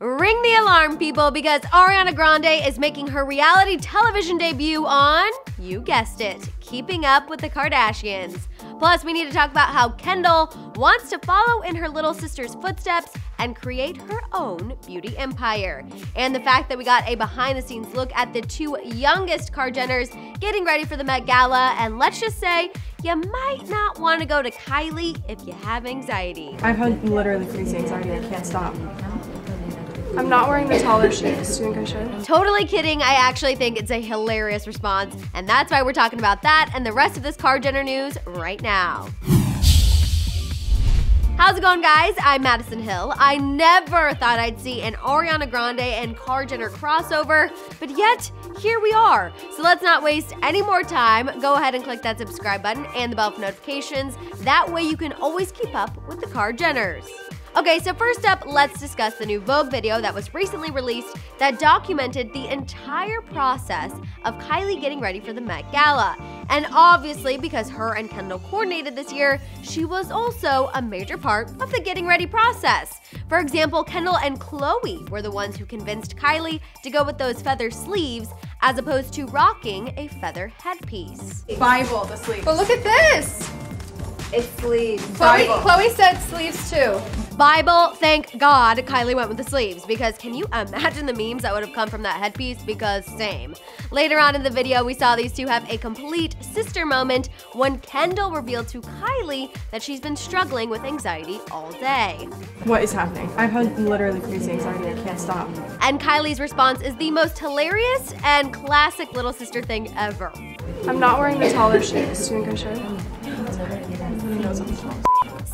Ring the alarm, people, because Ariana Grande is making her reality television debut on, you guessed it, Keeping Up with the Kardashians. Plus, we need to talk about how Kendall wants to follow in her little sister's footsteps and create her own beauty empire. And the fact that we got a behind the scenes look at the two youngest Kar Jenners getting ready for the Met Gala. And let's just say, you might not want to go to Kylie if you have anxiety. I've had literally crazy anxiety. I can't stop. I'm not wearing the taller shoes. Do you think I should? Totally kidding. I actually think it's a hilarious response. And that's why we're talking about that and the rest of this Kar Jenner news right now. How's it going, guys? I'm Madison Hill. I never thought I'd see an Ariana Grande and Kar Jenner crossover, but yet here we are. So let's not waste any more time. Go ahead and click that subscribe button and the bell for notifications. That way you can always keep up with the Kar Jenners. Okay, so first up, let's discuss the new Vogue video that was recently released that documented the entire process of Kylie getting ready for the Met Gala. And obviously, because her and Kendall coordinated this year, she was also a major part of the getting ready process. For example, Kendall and Khloé were the ones who convinced Kylie to go with those feather sleeves as opposed to rocking a feather headpiece. Bible, the sleeves. But look at this! It's sleeves. Khloé, Khloé said sleeves too. Bible, thank God Kylie went with the sleeves because can you imagine the memes that would have come from that headpiece? Because same. Later on in the video, we saw these two have a complete sister moment when Kendall revealed to Kylie that she's been struggling with anxiety all day. What is happening? I've had literally crazy anxiety. I can't stop. And Kylie's response is the most hilarious and classic little sister thing ever. I'm not wearing the taller shoes. Do you think I should?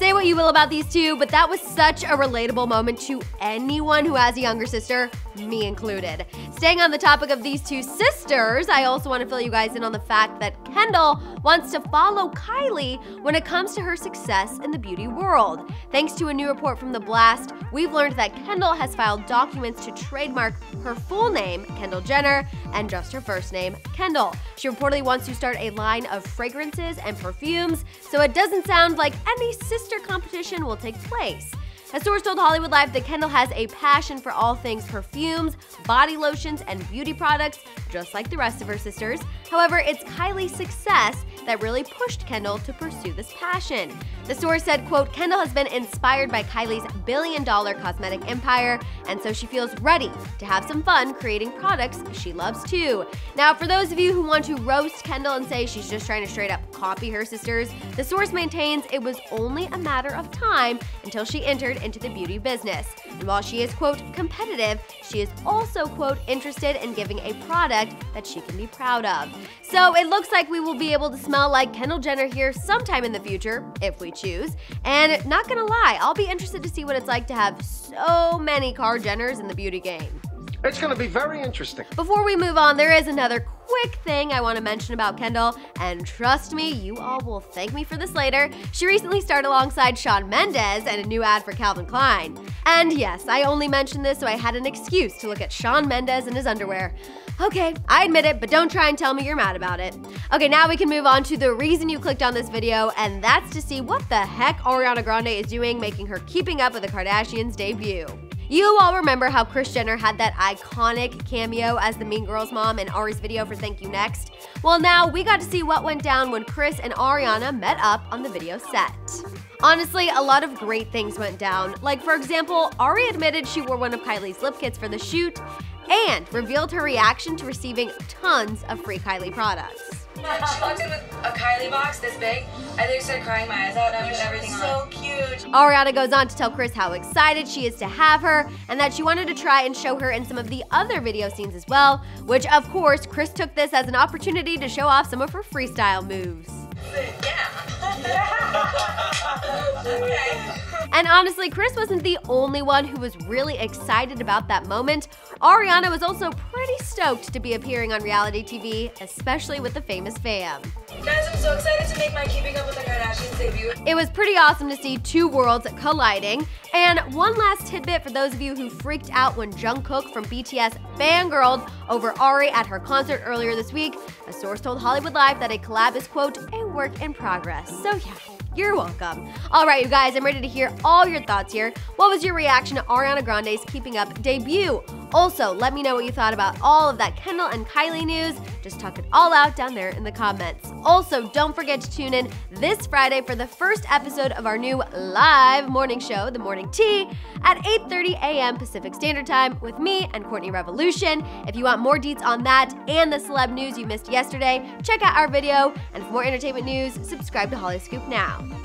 Say what you will about these two, but that was such a relatable moment to anyone who has a younger sister, me included. Staying on the topic of these two sisters, I also want to fill you guys in on the fact that Kendall wants to follow Kylie when it comes to her success in the beauty world. Thanks to a new report from The Blast, we've learned that Kendall has filed documents to trademark her full name, Kendall Jenner, and just her first name, Kendall. She reportedly wants to start a line of fragrances and perfumes, so it doesn't sound like any sister competition will take place. A source told Hollywood Life that Kendall has a passion for all things perfumes, body lotions, and beauty products, just like the rest of her sisters. However, it's Kylie's success that really pushed Kendall to pursue this passion. The source said, quote, Kendall has been inspired by Kylie's billion dollar cosmetic empire, and so she feels ready to have some fun creating products she loves too. Now, for those of you who want to roast Kendall and say she's just trying to straight up copy her sisters, the source maintains it was only a matter of time until she entered into the beauty business. And while she is, quote, competitive, she is also, quote, interested in giving a product that she can be proud of. So it looks like we will be able to smell like Kendall Jenner here sometime in the future, if we choose. And not gonna lie, I'll be interested to see what it's like to have so many Kar Jenners in the beauty game. It's going to be very interesting. Before we move on, there is another quick thing I want to mention about Kendall, and trust me, you all will thank me for this later. She recently starred alongside Shawn Mendes in a new ad for Calvin Klein. And yes, I only mentioned this so I had an excuse to look at Shawn Mendes in his underwear. Okay, I admit it, but don't try and tell me you're mad about it. Okay, now we can move on to the reason you clicked on this video, and that's to see what the heck Ariana Grande is doing making her Keeping Up with the Kardashians debut. You all remember how Kris Jenner had that iconic cameo as the Mean Girls mom in Ari's video for Thank You Next? Well, now we got to see what went down when Kris and Ariana met up on the video set. Honestly, a lot of great things went down. Like, for example, Ari admitted she wore one of Kylie's lip kits for the shoot and revealed her reaction to receiving tons of free Kylie products. She walked in with a Kylie box this big. I literally started crying my eyes out and I put everything so on. cute. Ariana goes on to tell Kris how excited she is to have her and that she wanted to try and show her in some of the other video scenes as well, which of course, Kris took this as an opportunity to show off some of her freestyle moves. okay. And honestly, Kris wasn't the only one who was really excited about that moment. Ariana was also pretty stoked to be appearing on reality TV, especially with the famous fam. Guys, I'm so excited to make my Keeping Up with the Kardashians debut. It was pretty awesome to see two worlds colliding. And one last tidbit for those of you who freaked out when Jungkook from BTS fangirled over Ari at her concert earlier this week. A source told Hollywood Life that a collab is, quote, a work in progress. So yeah, You're welcome. All right, you guys, I'm ready to hear all your thoughts here. What was your reaction to Ariana Grande's Keeping Up debut? Also, let me know what you thought about all of that Kendall and Kylie news. Just talk it all out down there in the comments. Also, don't forget to tune in this Friday for the first episode of our new live morning show, The Morning Tea, at 8:30 a.m. Pacific Standard Time with me and Courtney Revolution. If you want more deets on that and the celeb news you missed yesterday, check out our video. And for more entertainment news, subscribe to Hollyscoop now.